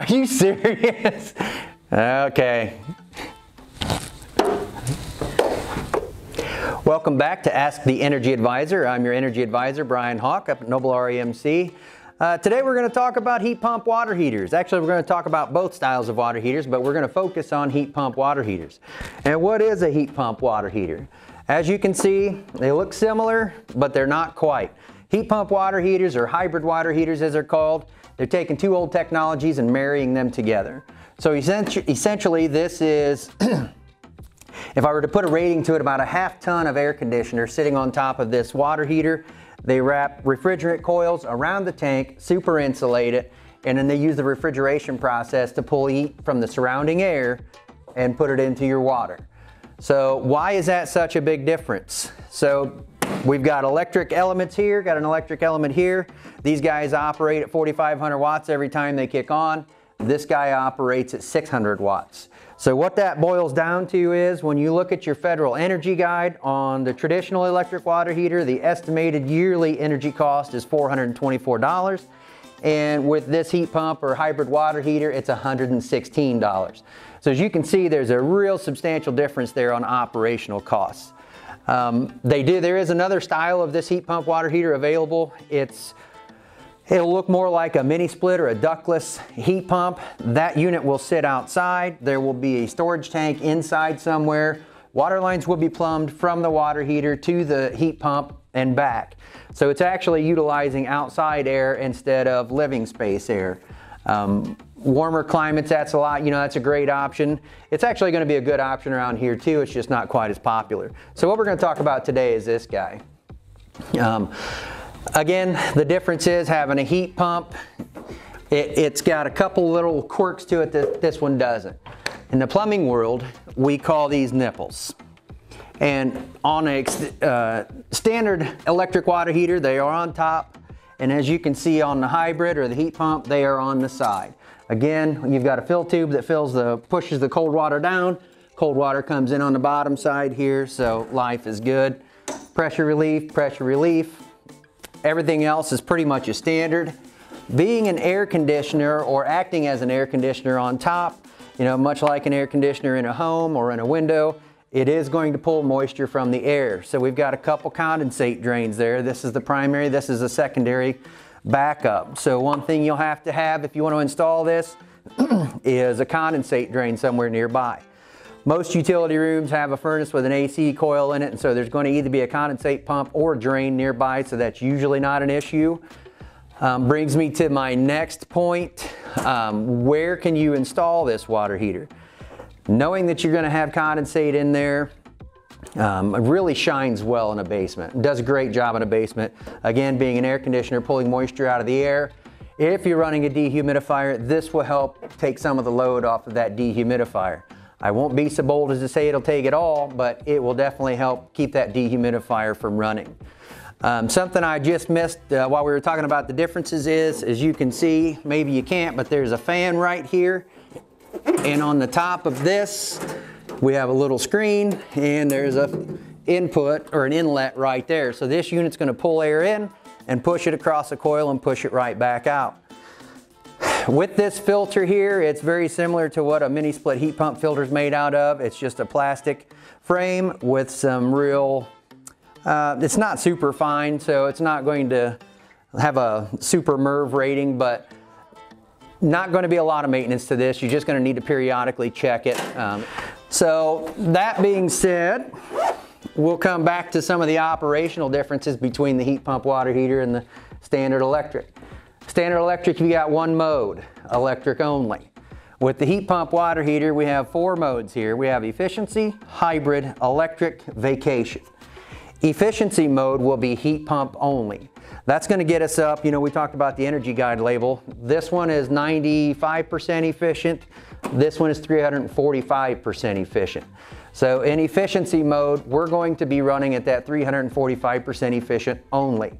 Are you serious? okay. Welcome back to Ask the Energy Advisor. I'm your energy advisor, Brian Hawk, up at Noble REMC. Uh, today we're going to talk about heat pump water heaters. Actually, we're going to talk about both styles of water heaters, but we're going to focus on heat pump water heaters. And what is a heat pump water heater? As you can see, they look similar, but they're not quite. Heat pump water heaters or hybrid water heaters as they're called, they're taking two old technologies and marrying them together. So essentially this is, if I were to put a rating to it, about a half ton of air conditioner sitting on top of this water heater. They wrap refrigerant coils around the tank, super insulate it, and then they use the refrigeration process to pull heat from the surrounding air and put it into your water. So why is that such a big difference? So we've got electric elements here, got an electric element here. These guys operate at 4,500 watts every time they kick on. This guy operates at 600 watts. So what that boils down to is when you look at your federal energy guide on the traditional electric water heater, the estimated yearly energy cost is $424. And with this heat pump or hybrid water heater, it's $116. So as you can see, there's a real substantial difference there on operational costs. Um, they do, there is another style of this heat pump water heater available. It's It'll look more like a mini split or a ductless heat pump. That unit will sit outside. There will be a storage tank inside somewhere. Water lines will be plumbed from the water heater to the heat pump and back. So it's actually utilizing outside air instead of living space air. Um, warmer climates, that's a lot, you know, that's a great option. It's actually going to be a good option around here too. It's just not quite as popular. So what we're going to talk about today is this guy. Um, Again, the difference is having a heat pump. It, has got a couple little quirks to it that this one doesn't. In the plumbing world, we call these nipples. And on a uh, standard electric water heater, they are on top. And as you can see on the hybrid or the heat pump, they are on the side. Again, you've got a fill tube that fills the, pushes the cold water down. Cold water comes in on the bottom side here, so life is good. Pressure relief, pressure relief. Everything else is pretty much a standard. Being an air conditioner or acting as an air conditioner on top, you know, much like an air conditioner in a home or in a window, it is going to pull moisture from the air. So we've got a couple condensate drains there. This is the primary, this is a secondary backup. So one thing you'll have to have if you want to install this is a condensate drain somewhere nearby. Most utility rooms have a furnace with an AC coil in it, and so there's going to either be a condensate pump or drain nearby, so that's usually not an issue. Um, brings me to my next point. Um, where can you install this water heater? Knowing that you're going to have condensate in there, um, it really shines well in a basement. It does a great job in a basement. Again, being an air conditioner, pulling moisture out of the air. If you're running a dehumidifier, this will help take some of the load off of that dehumidifier. I won't be so bold as to say it'll take it all, but it will definitely help keep that dehumidifier from running. Um, something I just missed uh, while we were talking about the differences is, as you can see, maybe you can't, but there's a fan right here. And on the top of this, we have a little screen and there's a input or an inlet right there. So this unit's gonna pull air in and push it across the coil and push it right back out. With this filter here, it's very similar to what a mini split heat pump filter is made out of. It's just a plastic frame with some real, uh, it's not super fine, so it's not going to have a super MERV rating, but not going to be a lot of maintenance to this. You're just going to need to periodically check it. Um, so that being said, we'll come back to some of the operational differences between the heat pump water heater and the standard electric. Standard electric, you got one mode, electric only. With the heat pump water heater, we have four modes here. We have efficiency, hybrid, electric, vacation. Efficiency mode will be heat pump only. That's going to get us up, you know, we talked about the energy guide label. This one is 95% efficient. This one is 345% efficient. So in efficiency mode, we're going to be running at that 345% efficient only.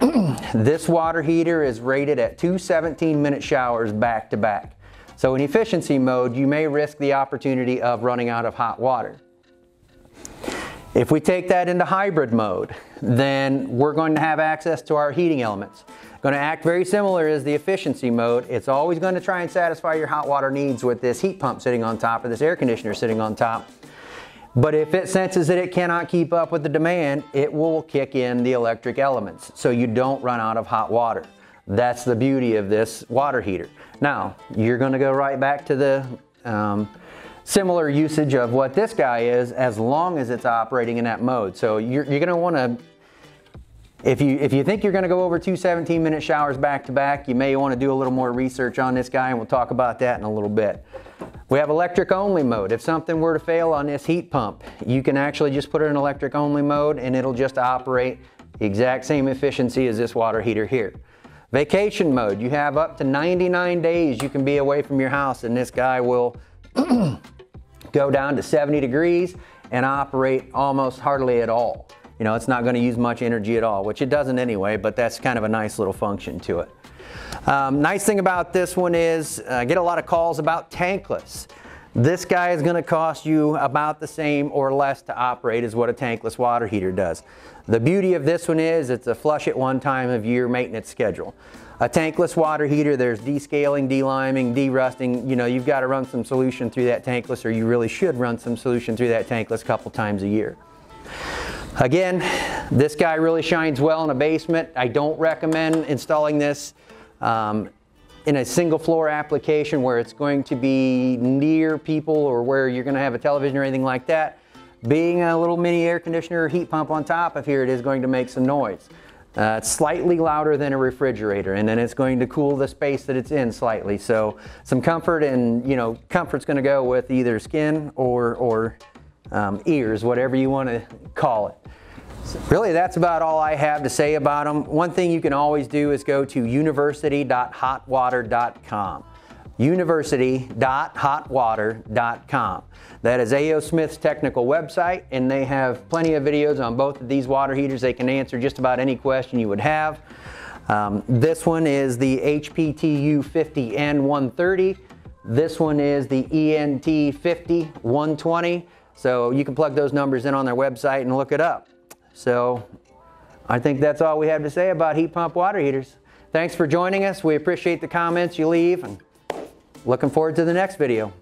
this water heater is rated at two 17 minute showers back to back. So in efficiency mode, you may risk the opportunity of running out of hot water. If we take that into hybrid mode, then we're going to have access to our heating elements. Going to act very similar as the efficiency mode. It's always going to try and satisfy your hot water needs with this heat pump sitting on top or this air conditioner sitting on top. But if it senses that it cannot keep up with the demand, it will kick in the electric elements so you don't run out of hot water. That's the beauty of this water heater. Now, you're going to go right back to the um, similar usage of what this guy is as long as it's operating in that mode. So you're, you're going to want to if you, if you think you're going to go over two 17 minute showers back to back, you may want to do a little more research on this guy and we'll talk about that in a little bit. We have electric only mode. If something were to fail on this heat pump, you can actually just put it in electric only mode and it'll just operate the exact same efficiency as this water heater here. Vacation mode, you have up to 99 days you can be away from your house and this guy will go down to 70 degrees and operate almost hardly at all. You know, it's not going to use much energy at all, which it doesn't anyway, but that's kind of a nice little function to it. Um, nice thing about this one is I uh, get a lot of calls about tankless. This guy is going to cost you about the same or less to operate as what a tankless water heater does. The beauty of this one is it's a flush at one time of year maintenance schedule. A tankless water heater, there's descaling, deliming, derusting. You know, you've got to run some solution through that tankless or you really should run some solution through that tankless a couple times a year. Again, this guy really shines well in a basement. I don't recommend installing this um, in a single floor application where it's going to be near people or where you're going to have a television or anything like that. Being a little mini air conditioner or heat pump on top of here, it is going to make some noise. Uh, it's slightly louder than a refrigerator and then it's going to cool the space that it's in slightly. So some comfort and you know comfort's going to go with either skin or, or um, ears, whatever you want to call it. So really, that's about all I have to say about them. One thing you can always do is go to university.hotwater.com. University.hotwater.com. That is A.O. Smith's technical website, and they have plenty of videos on both of these water heaters. They can answer just about any question you would have. Um, this one is the HPTU 50N130. This one is the ENT 50 120. So you can plug those numbers in on their website and look it up. So I think that's all we have to say about heat pump water heaters. Thanks for joining us. We appreciate the comments you leave looking forward to the next video.